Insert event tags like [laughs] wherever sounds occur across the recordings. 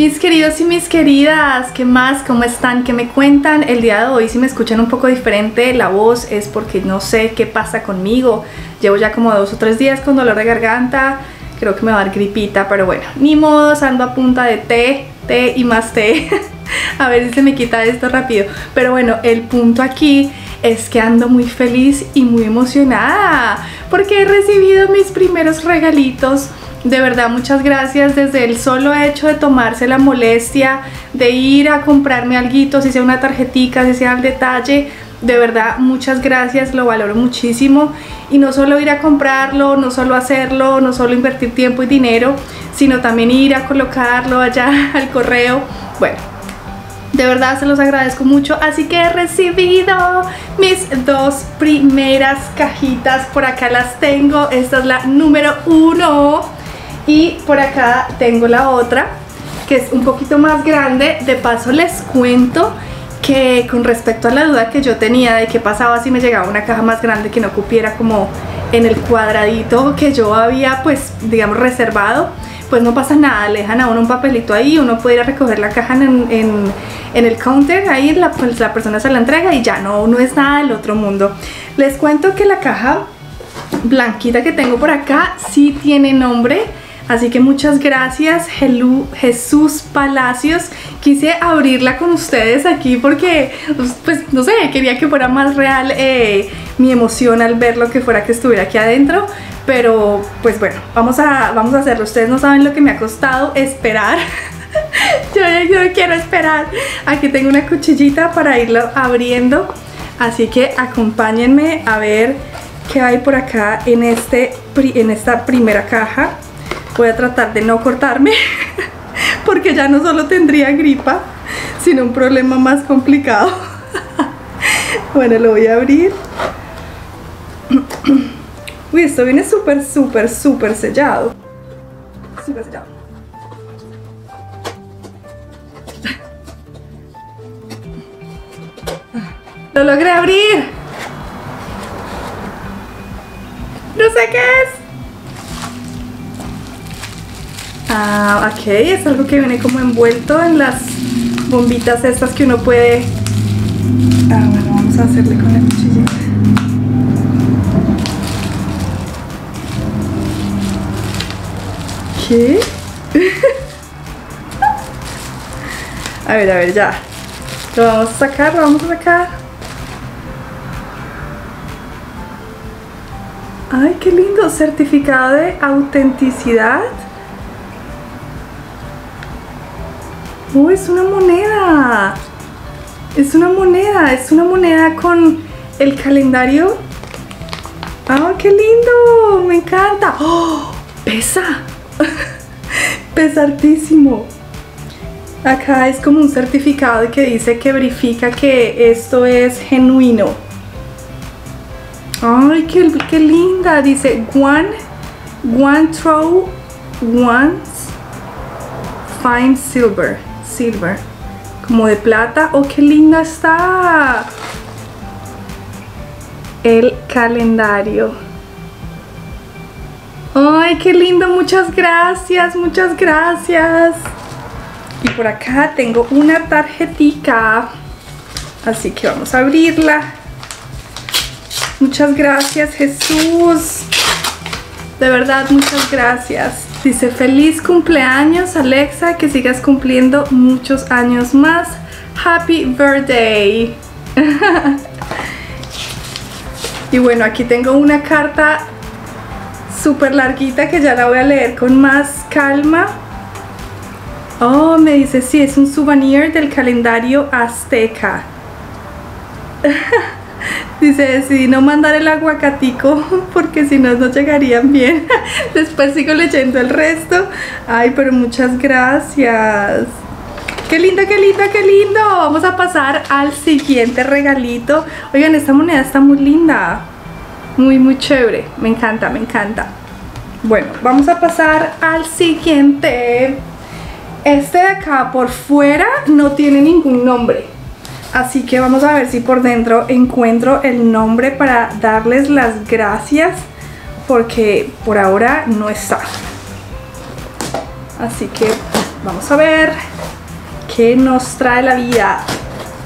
Mis queridos y mis queridas, ¿qué más? ¿Cómo están? ¿Qué me cuentan? El día de hoy si me escuchan un poco diferente la voz es porque no sé qué pasa conmigo. Llevo ya como dos o tres días con dolor de garganta, creo que me va a dar gripita, pero bueno, ni modo, ando a punta de té, té y más té. [laughs] a ver si se me quita esto rápido. Pero bueno, el punto aquí es que ando muy feliz y muy emocionada porque he recibido mis primeros regalitos de verdad, muchas gracias desde el solo hecho de tomarse la molestia de ir a comprarme algo, si sea una tarjetita, si sea el detalle. De verdad, muchas gracias, lo valoro muchísimo. Y no solo ir a comprarlo, no solo hacerlo, no solo invertir tiempo y dinero, sino también ir a colocarlo allá [laughs] al correo. Bueno, de verdad se los agradezco mucho. Así que he recibido mis dos primeras cajitas. Por acá las tengo. Esta es la número uno. Y por acá tengo la otra, que es un poquito más grande. De paso les cuento que con respecto a la duda que yo tenía de qué pasaba si me llegaba una caja más grande que no cupiera como en el cuadradito que yo había pues digamos reservado pues no pasa nada, le dejan a uno un papelito ahí, uno puede ir a recoger la caja en, el counter, ahí la, pues, la persona se la entrega y ya no, no es nada del otro mundo. Les cuento que la caja blanquita que tengo por acá sí tiene nombre, Así que muchas gracias Jesús Palacios. Quise abrirla con ustedes aquí porque, pues no sé, quería que fuera más real eh, mi emoción al ver lo que fuera que estuviera aquí adentro. Pero pues bueno, vamos a, vamos a hacerlo. Ustedes no saben lo que me ha costado esperar. [laughs] yo, yo quiero esperar. Aquí tengo una cuchillita para irlo abriendo. Así que acompáñenme a ver qué hay por acá en, este, en esta primera caja voy a tratar de no cortarme [laughs] porque ya no solo tendría gripa sino un problema más complicado. [laughs] Bueno lo voy a abrir. [clears throat] Uy esto viene súper súper súper sellado. Súper sellado. Lo logré abrir. No sé qué es Ah, ok, es algo que viene como envuelto en las bombitas estas que uno puede... Ah, bueno, vamos a hacerle con la cuchillita. ¿Qué? [laughs] a ver, a ver, ya. Lo vamos a sacar, lo vamos a sacar. Ay, qué lindo, certificado de autenticidad. Oh, es una moneda. Es una moneda, es una moneda con el calendario. ¡Ah, qué lindo! Me encanta. ¡Oh! Pesa. [laughs] Pesa altísimo. Acá es como un certificado que dice que verifica que esto es genuino. ¡Ay, qué, qué linda! Dice one, one throw, once fine silver silver como de plata. Oh qué linda está el calendario. Ay qué lindo. Muchas gracias muchas gracias. Y por acá tengo una tarjetita así que vamos a abrirla. Muchas gracias Jesús. De verdad muchas gracias Dice, feliz cumpleaños Alexa, que sigas cumpliendo muchos años más. Happy birthday. [laughs] y bueno, aquí tengo una carta súper larguita que ya la voy a leer con más calma. Oh, me dice, sí, es un souvenir del calendario azteca. [laughs] Dice, decidí no mandar el aguacatico [laughs] porque si no, no llegarían bien. [laughs] Después sigo leyendo el resto. Ay, pero muchas gracias. Qué lindo, qué lindo, qué lindo. Vamos a pasar al siguiente regalito. Oigan, esta moneda está muy linda. Muy, muy chévere. Me encanta, me encanta. Bueno, vamos a pasar al siguiente. Este de acá por fuera no tiene ningún nombre. Así que vamos a ver si por dentro encuentro el nombre para darles las gracias porque por ahora no está. Así que vamos a ver qué nos trae la vida.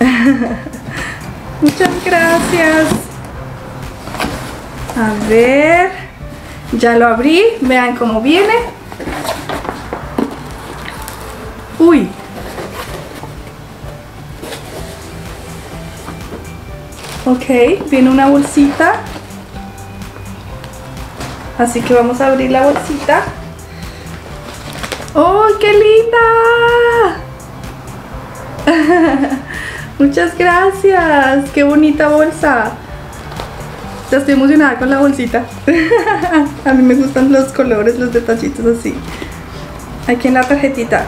[laughs] Muchas gracias. A ver, ya lo abrí, vean cómo viene. Uy. Ok, viene una bolsita. Así que vamos a abrir la bolsita. ¡Oh, qué linda! [laughs] Muchas gracias. Qué bonita bolsa. Ya estoy emocionada con la bolsita. [laughs] A mí me gustan los colores, los detallitos así. Aquí en la tarjetita.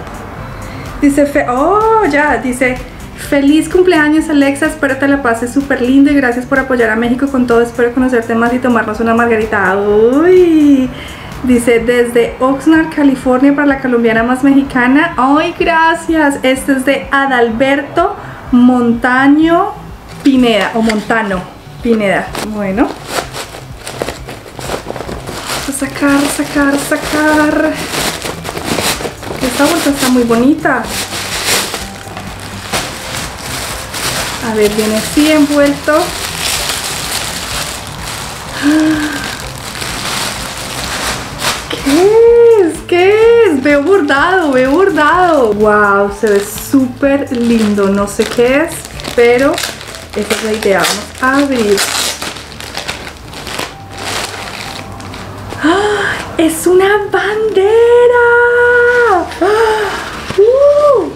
Dice, fe oh, ya, dice, feliz cumpleaños Alexa, espero te la pases súper lindo y gracias por apoyar a México con todo, espero conocerte más y tomarnos una margarita. Uy, dice, desde Oxnard, California, para la colombiana más mexicana. Ay, gracias. Este es de Adalberto Montaño Pineda, o Montano Pineda. Bueno. A sacar, sacar, sacar. Esta bolsa está muy bonita. A ver, viene así envuelto. ¿Qué es? ¿Qué es? Veo bordado, veo bordado. Wow, se ve súper lindo. No sé qué es, pero esa es la idea. Vamos a abrir. ¡Ah! ¡Es una bandera! ¡Ah! ¡Uh!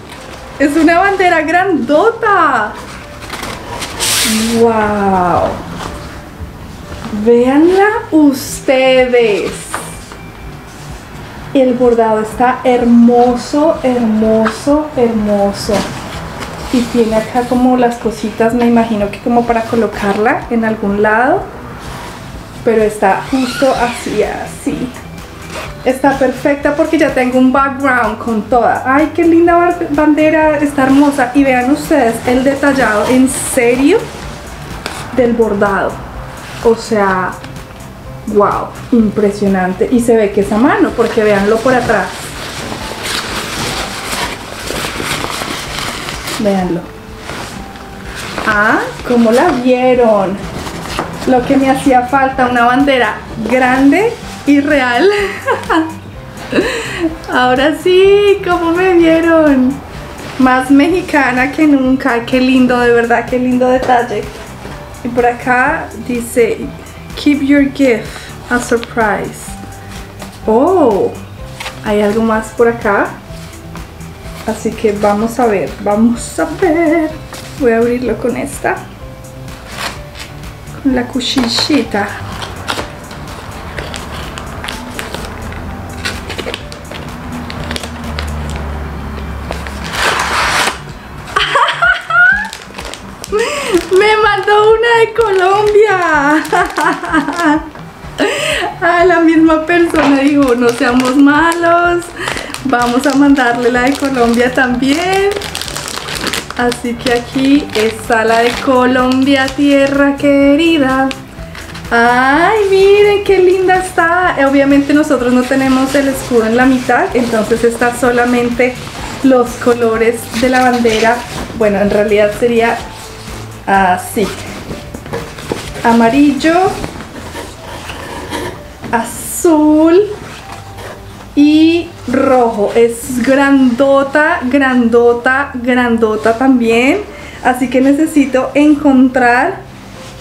¡Es una bandera grandota! ¡Wow! Véanla ustedes. El bordado está hermoso, hermoso, hermoso. Y tiene acá como las cositas, me imagino que como para colocarla en algún lado. Pero está justo así, así. Está perfecta porque ya tengo un background con toda. Ay, qué linda bandera, está hermosa. Y vean ustedes el detallado, en serio, del bordado. O sea, wow, impresionante. Y se ve que es a mano, porque véanlo por atrás. Véanlo. Ah, ¿cómo la vieron? Lo que me hacía falta, una bandera grande y real. Ahora sí, ¿cómo me vieron? Más mexicana que nunca. Qué lindo, de verdad, qué lindo detalle. Y por acá dice, keep your gift a surprise. Oh, hay algo más por acá. Así que vamos a ver, vamos a ver. Voy a abrirlo con esta. Con la cuchillita. De Colombia. A la misma persona dijo, no seamos malos. Vamos a mandarle la de Colombia también. Así que aquí está la de Colombia, tierra querida. Ay, miren qué linda está. Obviamente nosotros no tenemos el escudo en la mitad, entonces está solamente los colores de la bandera. Bueno, en realidad sería así. Amarillo, azul y rojo. Es grandota, grandota, grandota también. Así que necesito encontrar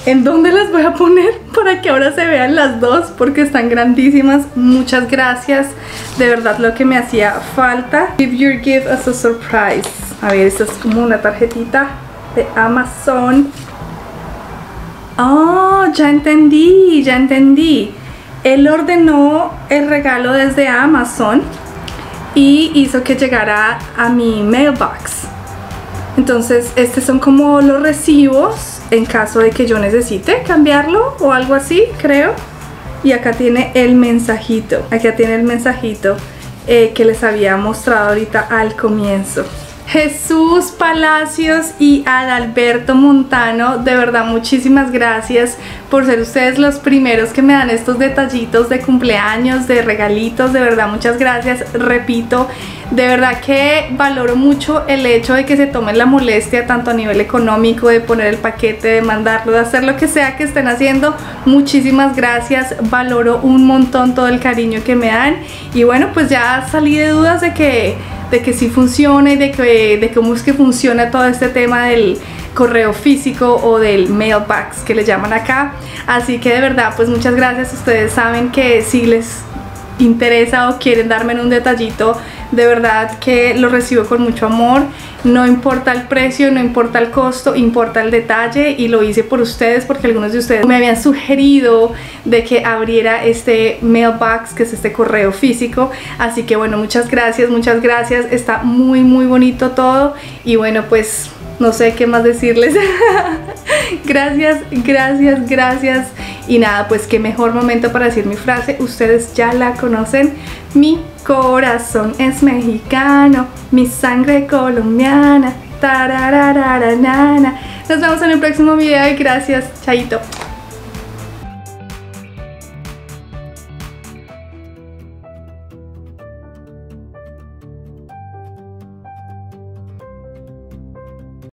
en dónde las voy a poner [laughs] para que ahora se vean las dos porque están grandísimas. Muchas gracias. De verdad lo que me hacía falta. Give your gift as a surprise. A ver, esta es como una tarjetita de Amazon. Ya entendí, ya entendí. Él ordenó el regalo desde Amazon y hizo que llegara a mi mailbox. Entonces, estos son como los recibos en caso de que yo necesite cambiarlo o algo así, creo. Y acá tiene el mensajito, acá tiene el mensajito eh, que les había mostrado ahorita al comienzo. Jesús Palacios y Adalberto Montano, de verdad muchísimas gracias por ser ustedes los primeros que me dan estos detallitos de cumpleaños, de regalitos, de verdad muchas gracias, repito, de verdad que valoro mucho el hecho de que se tomen la molestia tanto a nivel económico, de poner el paquete, de mandarlo, de hacer lo que sea que estén haciendo, muchísimas gracias, valoro un montón todo el cariño que me dan. Y bueno pues ya salí de dudas de que de que sí funcione, de, que, de cómo es que funciona todo este tema del correo físico o del mailbox que le llaman acá. Así que de verdad, pues muchas gracias. Ustedes saben que si les interesa o quieren darme un detallito, de verdad que lo recibo con mucho amor. No importa el precio, no importa el costo, importa el detalle y lo hice por ustedes porque algunos de ustedes me habían sugerido de que abriera este mailbox, que es este correo físico. Así que bueno, muchas gracias, muchas gracias. Está muy, muy bonito todo y bueno, pues no sé qué más decirles. [laughs] gracias, gracias, gracias. Y nada, pues qué mejor momento para decir mi frase. Ustedes ya la conocen. Mi corazón es mexicano, mi sangre colombiana. Nos vemos en el próximo video y gracias. Chaito.